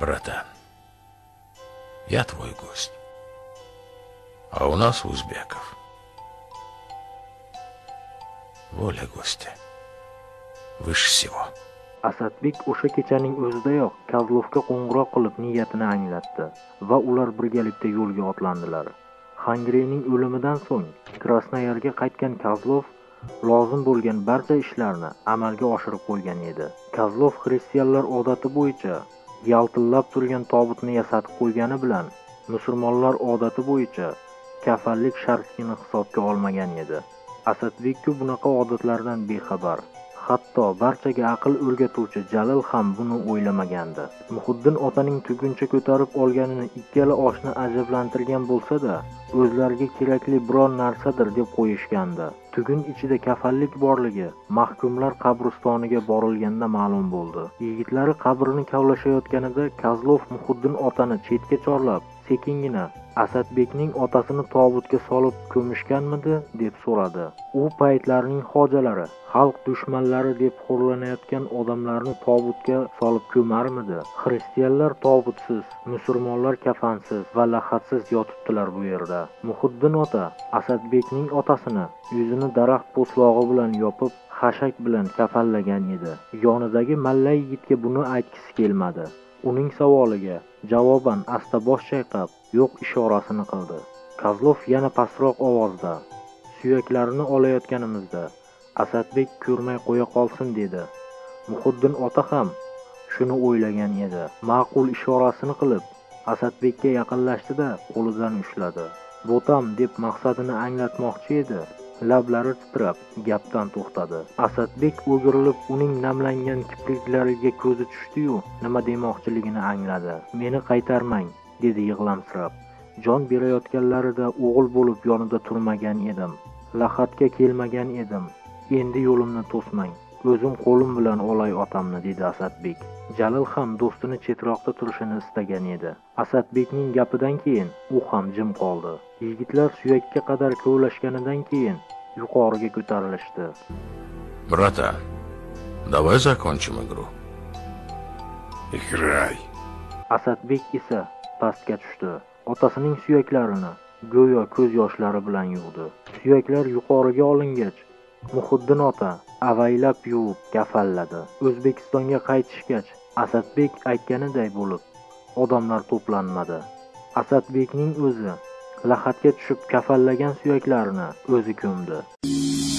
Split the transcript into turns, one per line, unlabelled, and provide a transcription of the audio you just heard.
Братан, я твой гость. А у нас, узбеков, воля гостя выше всего.
asadbek o'sha kechaning o'zidayoq kozlovga qo'ng'iroq qilib niyatini anglatdi va ular birgalikda yo'lga otlandilar xangreyning o'limidan so'ng krasnoyarga qaytgan kozlov lozim bo'lgan barcha ishlarni amalga oshirib qo'ygan edi kozlov xristianlar odati bo'yicha yaltillab turgan tobutni yasatib qo'ygani bilan musulmonlar odati bo'yicha kafanlik shartligini hisobga olmagan edi. Asadbekku bunaqa odatlardan bexabar. Hatto barchaga aql o'rgatuvchi jalil ham buni o'ylamagandi muhiddin otaning tuguncha ko'tarib olganini ikkala oshna ajablantirgan bo'lsa da o'zlariga kerakli biron narsadir deb qo'yishgandi tugun ichida kafanlik borligi mahkumlar qabristoniga borilganda ma'lum bo'ldi. Yigitlari qabrini kavlashayotganida kozlov muhiddin otani chetga chorlab sekingina asadbekning otasini tobutga solib ko'mishganmidi deb so'radi. U paytlarning hojalari xalq dushmanlari deb xo'rlanayotgan odamlarni tobutga solib ko'marmidi? Xristianlar tobutsiz musulmonlar kafansiz va lahatsiz yotibdilar bu yerda. Muhiddin ota asadbekning otasini yuzini daraxt po'stlog'i bilan yopib xashak bilan kafallagan edi. Yonidagi malla yigitga buni aytgisi kelmadi. Uning savoliga javoban asta bosh chayqab yo'q ishorasini qildi. Kozlov yana pastroq ovozda suyaklarini olayotganimizda asadbek ko'rmay qo'ya qolsin dedi. Muhiddin ota ham shuni o'ylagan edi. Ma'qul ishorasini qilib asadbekka yaqinlashdida qo'lidan ushladi. Bo'tam deb maqsadini anglatmoqchi edi. Lablari titrab gapdan to'xtadi. Asadbek o'girilib uning namlangan kipriklariga ko'zi tushdiyu nima demoqchiligini angladi. Meni qaytarmang dedi yig'lamsirab. Jon berayotganlarida o'g'il bo'lib yonida turmagan edim lahatga kelmagan edim. Endi yo'limni to'smang o'zim qo'lim bilan olay otamni dedi asadbek. Jalil ham do'stini chetroqda turishini istagan edi. Asadbekning gapidan keyin u ham jim qoldi. Yigitlar suyakka qadar kovlashganidan keyin yuqoriga ko'tarilishdi.
Братан, давай закончим игру.
Играй.
asadbek esa pastga tushdi. Otasining suyaklarini go'yo ko'z yoshlari bilan yuvdi. Suyaklar yuqoriga olingach muhiddin ota avaylab yuvib kafalladi o'zbekistonga qaytishgach asadbek aytganiday bo'lib odamlar to'planmadi. Asadbekning o'zi lahatga tushib kafallagan suyaklarini o'zi ko'mdi.